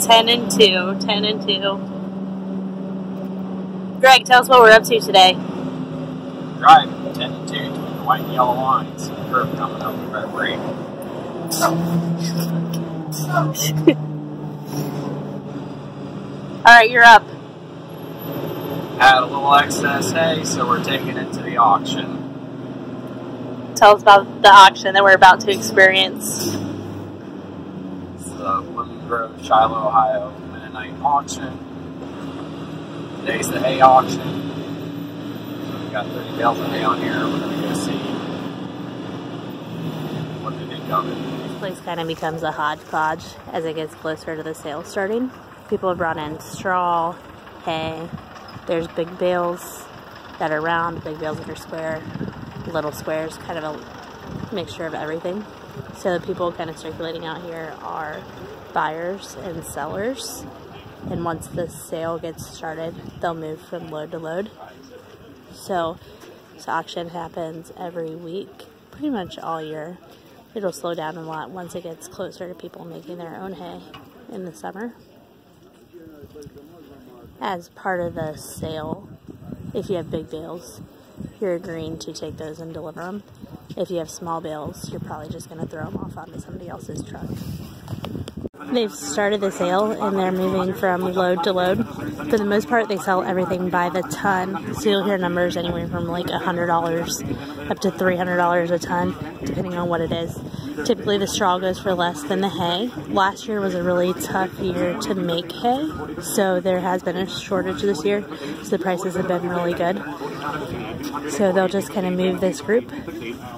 Ten and two. Ten and two. Greg, tell us what we're up to today. Driving 10 and 2 between the white and yellow lines. Curve coming up, we better brake. All right, you're up. Had a little excess hay, so we're taking it to the auction. Tell us about the auction that we're about to experience. It's the Lemon Grove, Shiloh, Ohio Mennonite auction. Today's the hay auction. So we got 30 bales of hay on here. We're going to go see what they think of it. This place kind of becomes a hodgepodge as it gets closer to the sale starting. People have brought in straw, hay. There's big bales that are round, big bales that are square, little squares, kind of a mixture of everything. So the people kind of circulating out here are buyers and sellers. And once the sale gets started, they'll move from load to load. So this auction happens every week, pretty much all year. It'll slow down a lot once it gets closer to people making their own hay in the summer. As part of the sale, if you have big bales, you're agreeing to take those and deliver them. If you have small bales, you're probably just going to throw them off onto somebody else's truck. They've started the sale and they're moving from load to load. For the most part, they sell everything by the ton. So you'll hear numbers anywhere from like $100 up to $300 a ton, depending on what it is. Typically, the straw goes for less than the hay. Last year was a really tough year to make hay, so there has been a shortage this year, so the prices have been really good. So they'll just kind of move this group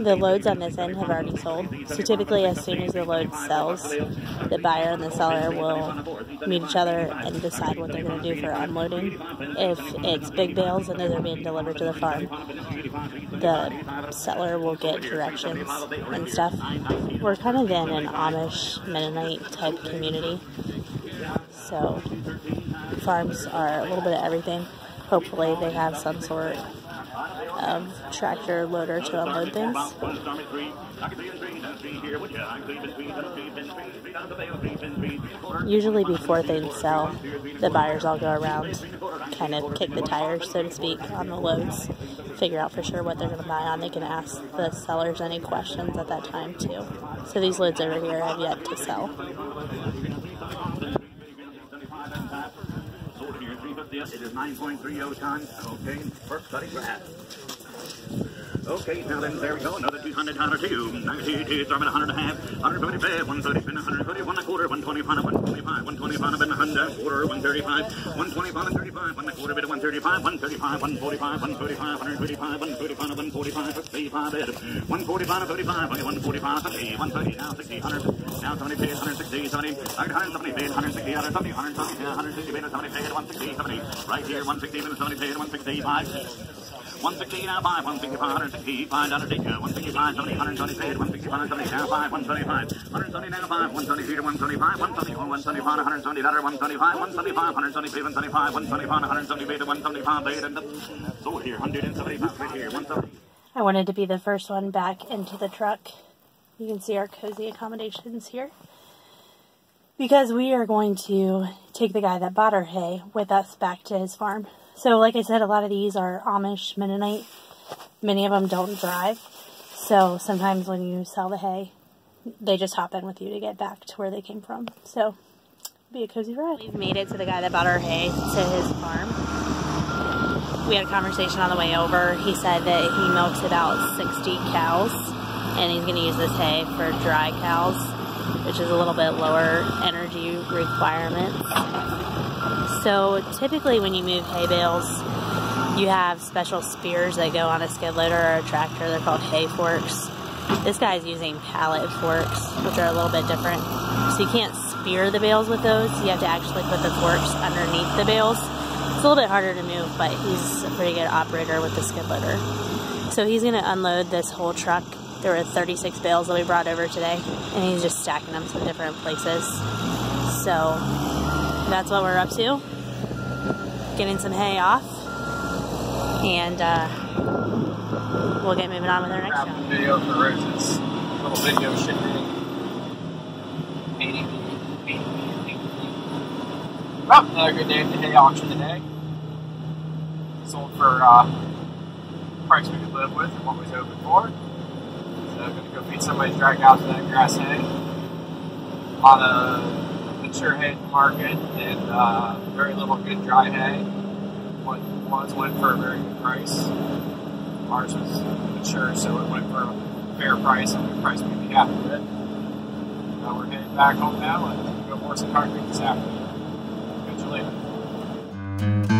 The loads on this end have already sold. So typically, as soon as the load sells, the buyer and the seller will meet each other and decide what they're going to do for unloading. If it's big bales and those are being delivered to the farm, the seller will get directions and stuff. We're kind of in an Amish Mennonite type community. So farms are a little bit of everything. Hopefully, they have some sort of tractor loader to unload things. Usually before things sell, the buyers all go around, kind of kick the tires, so to speak, on the loads, figure out for sure what they're going to buy on. They can ask the sellers any questions at that time too. So these loads over here have yet to sell. It is 9.30 ton. Okay, first cutting grass. Okay, now then, there we go. Another 200 dollar two. 92, throw in a hundred and a half. 125, 130, been 130, one and a quarter, 125, 125, 125, been a hundred, quarter, 135, 125, 135, one and a quarter, bit of 135, 135, 145, 135, 135, 135, 145, 65, bid. 145, 35, 145, 70, 130, now 60, 100, now 70, paid, 160, 70, 170, paid, 160, 170, 170, 160, paid, 70, paid, 160, 70, right here, 160, 70, paid, 165. 160 5, 165, 165, uh, dollar take, 165, 70, 120 paid, 165, 70 now 5, 175, 170 now 5, 173 to 125, 170, 175, 170 dollar, 175, 175, 170 paid, 175, 125, 170 paid, 175 paid, and so here, 175 right here, 170. I wanted to be the first one back into the truck. You can see our cozy accommodations here. Because we are going to take the guy that bought our hay with us back to his farm. So, like I said, a lot of these are Amish Mennonite. Many of them don't drive. So, sometimes when you sell the hay, they just hop in with you to get back to where they came from. So, be a cozy ride. We've made it to the guy that bought our hay to his farm. We had a conversation on the way over. He said that he milks about 60 cows, and he's going to use this hay for dry cows, which is a little bit lower energy requirements. So typically when you move hay bales, you have special spears that go on a skid loader or a tractor. They're called hay forks. This guy's using pallet forks, which are a little bit different. So you can't spear the bales with those. You have to actually put the forks underneath the bales. It's a little bit harder to move, but he's a pretty good operator with the skid loader. So he's going to unload this whole truck. There were 36 bales that we brought over today, and he's just stacking them to different places. So that's what we're up to. Getting some hay off, and uh, we'll get moving on with our next video little video shipping. 80 80 Well, another good day at the hay auction today. Sold for uh, price we could live with and what we was hoping for. So I'm gonna go feed somebody's drag out to that grass hay. A lot of mature hay market and uh, very little good dry hay. What was went for a very good price. Ours was mature, so it went for a fair price and a price we'd be happy with. Now we're heading back home now and go pour some concrete this afternoon. Catch you later.